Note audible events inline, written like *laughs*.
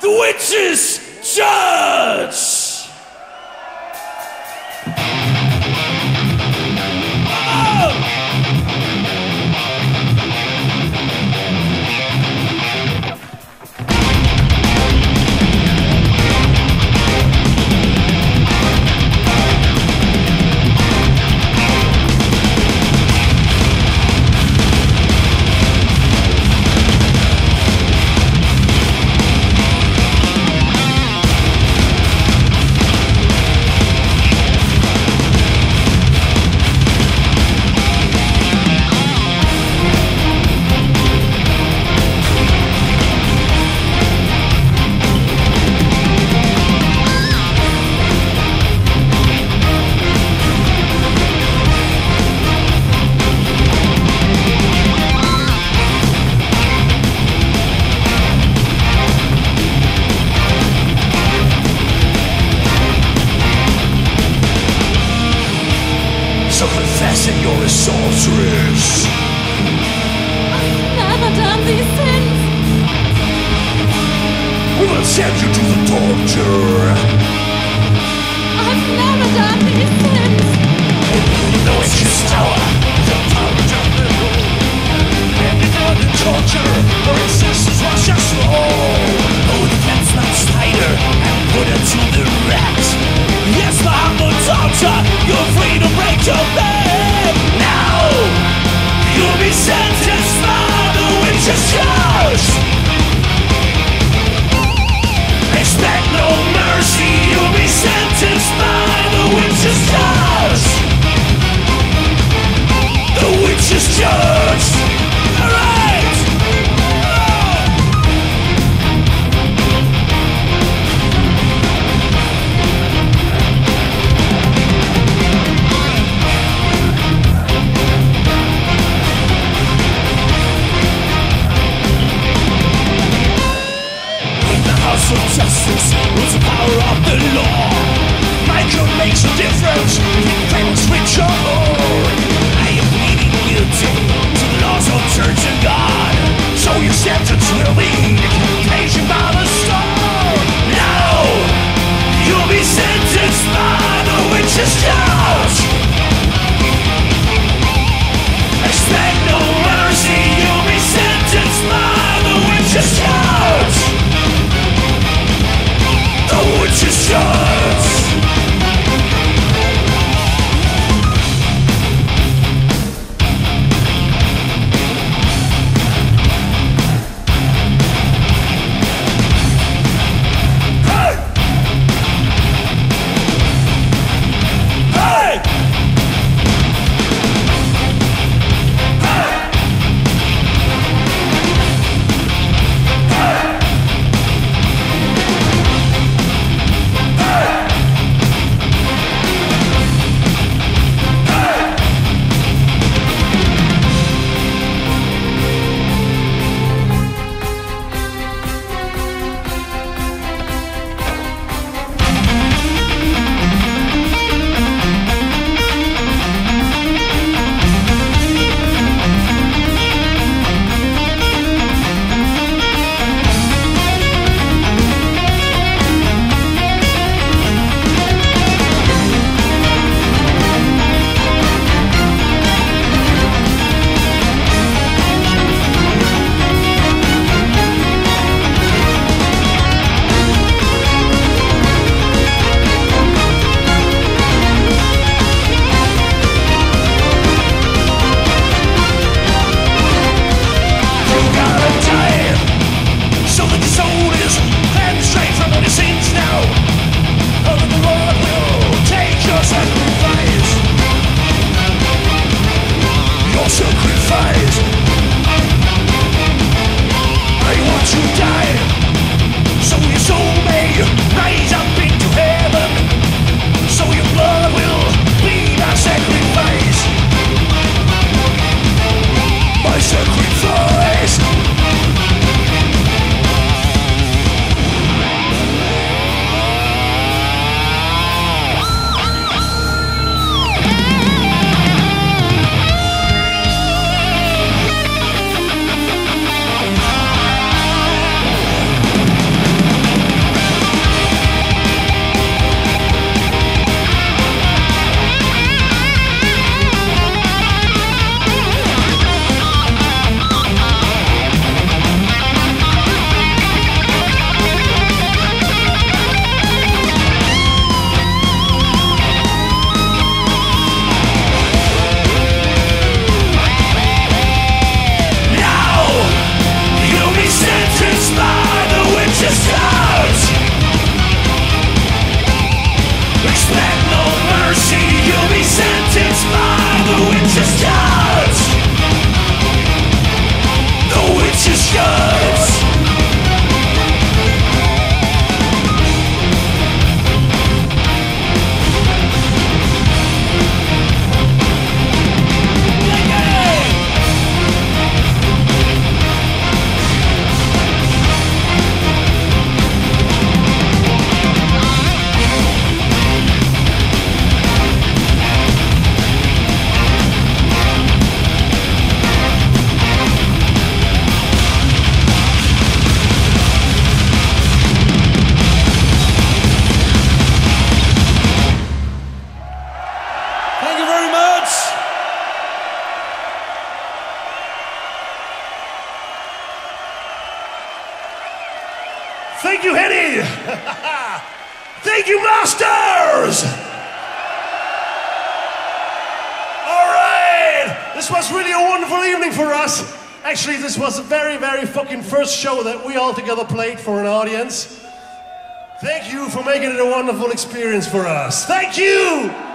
the witches' judge! sorceress. I've never done these things. We'll send you to the just goes Thank you, Henny. *laughs* Thank you, Masters. All right. This was really a wonderful evening for us. Actually, this was the very, very fucking first show that we all together played for an audience. Thank you for making it a wonderful experience for us. Thank you.